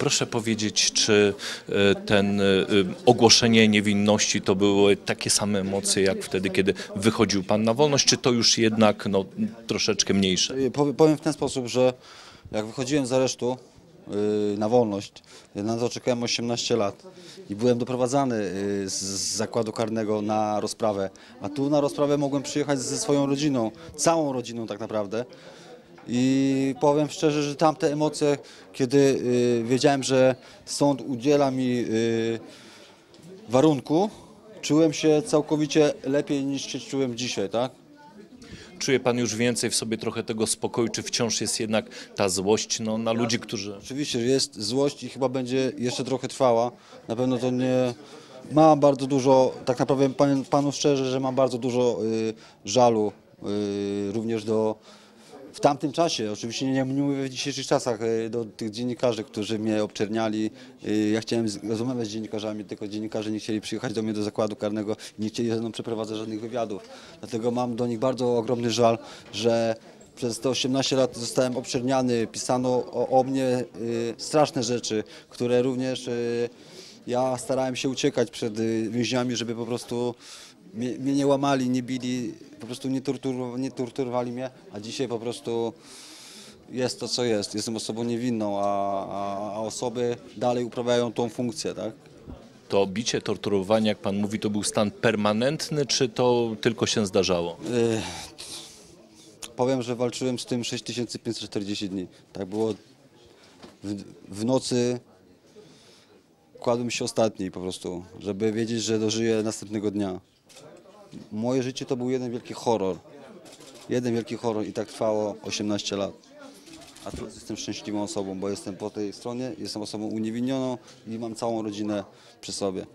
Proszę powiedzieć, czy e, ten e, ogłoszenie niewinności to były takie same emocje jak wtedy, kiedy wychodził Pan na wolność, czy to już jednak no, troszeczkę mniejsze? Powie- Powiem w ten sposób, że jak wychodziłem z aresztu na wolność, na to czekałem 18 lat i byłem doprowadzany z zakładu karnego na rozprawę, a tu na rozprawę mogłem przyjechać ze swoją rodziną, całą rodziną tak naprawdę. I powiem szczerze, że tamte emocje, kiedy y, wiedziałem, że sąd udziela mi y, warunku, czułem się całkowicie lepiej niż się czułem dzisiaj, tak? Czuje Pan już więcej w sobie trochę tego spokoju, czy wciąż jest jednak ta złość no, na ludzi, którzy... Oczywiście, że jest złość i chyba będzie jeszcze trochę trwała. Na pewno to nie. Mam bardzo dużo, tak naprawdę panu szczerze, że mam bardzo dużo y, żalu y, również do. W tamtym czasie, oczywiście nie, nie mówię w dzisiejszych czasach, y, do tych dziennikarzy, którzy mnie obczerniali. Y, Ja chciałem rozmawiać z dziennikarzami, tylko dziennikarze nie chcieli przyjechać do mnie do zakładu karnego i nie chcieli ze mną przeprowadzać żadnych wywiadów. Dlatego mam do nich bardzo ogromny żal, że przez te 18 lat zostałem obczerniany, pisano o, o mnie y, straszne rzeczy, które również ja starałem się uciekać przed więźniami, żeby po prostu mnie nie łamali, nie bili, po prostu nie, tortur, nie torturowali mnie, a dzisiaj po prostu jest to, co jest. Jestem osobą niewinną, a, a, a osoby dalej uprawiają tą funkcję, tak? To bicie, torturowanie, jak Pan mówi, to był stan permanentny, czy to tylko się zdarzało? Powiem, że walczyłem z tym 6540 dni. Tak było w, w nocy kładłem się ostatni po prostu, żeby wiedzieć, że dożyję następnego dnia. Moje życie to był jeden wielki horror. Jeden wielki horror i tak trwało 18 lat. A teraz jestem szczęśliwą osobą, bo jestem po tej stronie, jestem osobą uniewinioną i mam całą rodzinę przy sobie.